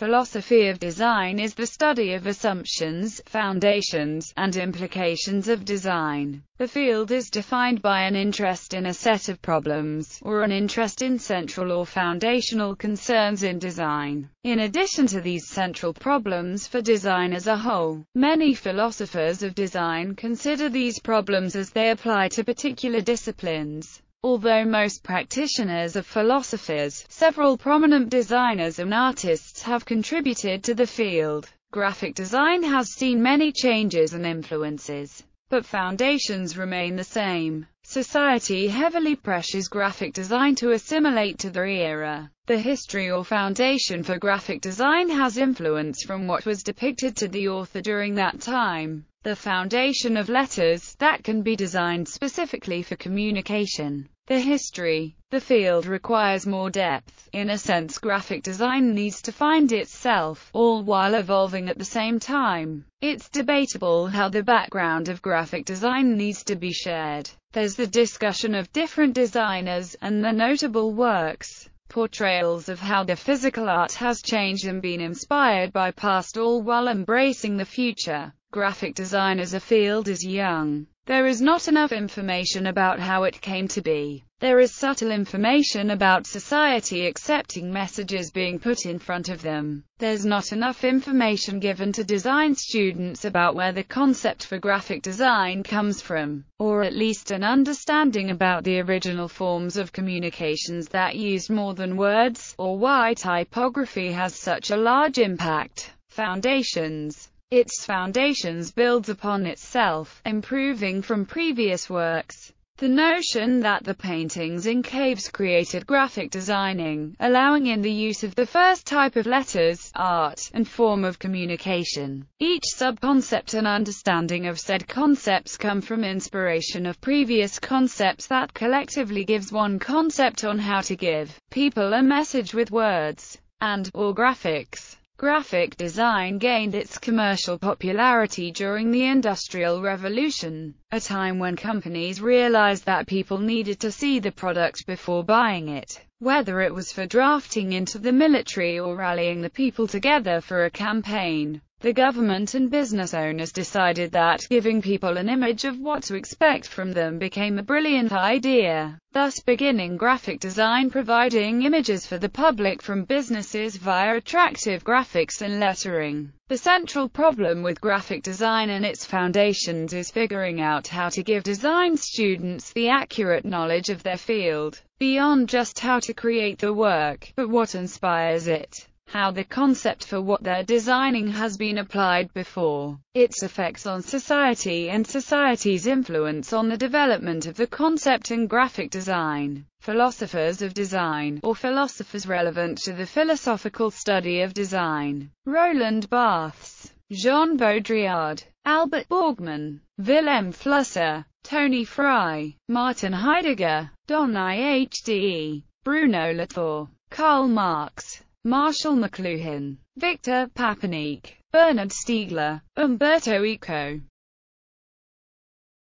Philosophy of design is the study of assumptions, foundations, and implications of design. The field is defined by an interest in a set of problems, or an interest in central or foundational concerns in design. In addition to these central problems for design as a whole, many philosophers of design consider these problems as they apply to particular disciplines. Although most practitioners are philosophers, several prominent designers and artists have contributed to the field. Graphic design has seen many changes and influences, but foundations remain the same. Society heavily pressures graphic design to assimilate to the era. The history or foundation for graphic design has influence from what was depicted to the author during that time. The foundation of letters, that can be designed specifically for communication. The history. The field requires more depth. In a sense graphic design needs to find itself, all while evolving at the same time. It's debatable how the background of graphic design needs to be shared. There's the discussion of different designers, and the notable works portrayals of how the physical art has changed and been inspired by past all while embracing the future. Graphic design as a field is young. There is not enough information about how it came to be. There is subtle information about society accepting messages being put in front of them. There's not enough information given to design students about where the concept for graphic design comes from, or at least an understanding about the original forms of communications that used more than words, or why typography has such a large impact. Foundations its foundations builds upon itself, improving from previous works. The notion that the paintings in caves created graphic designing, allowing in the use of the first type of letters, art, and form of communication. Each sub-concept and understanding of said concepts come from inspiration of previous concepts that collectively gives one concept on how to give people a message with words and or graphics. Graphic design gained its commercial popularity during the Industrial Revolution, a time when companies realized that people needed to see the product before buying it, whether it was for drafting into the military or rallying the people together for a campaign. The government and business owners decided that giving people an image of what to expect from them became a brilliant idea, thus beginning graphic design providing images for the public from businesses via attractive graphics and lettering. The central problem with graphic design and its foundations is figuring out how to give design students the accurate knowledge of their field, beyond just how to create the work, but what inspires it how the concept for what they're designing has been applied before, its effects on society and society's influence on the development of the concept in graphic design. Philosophers of design, or philosophers relevant to the philosophical study of design. Roland Barthes, Jean Baudrillard, Albert Borgmann, Wilhelm Flusser, Tony Fry, Martin Heidegger, Don Ihde, Bruno Latour, Karl Marx, Marshall McLuhan, Victor Papanek, Bernard Stiegler, Umberto Eco,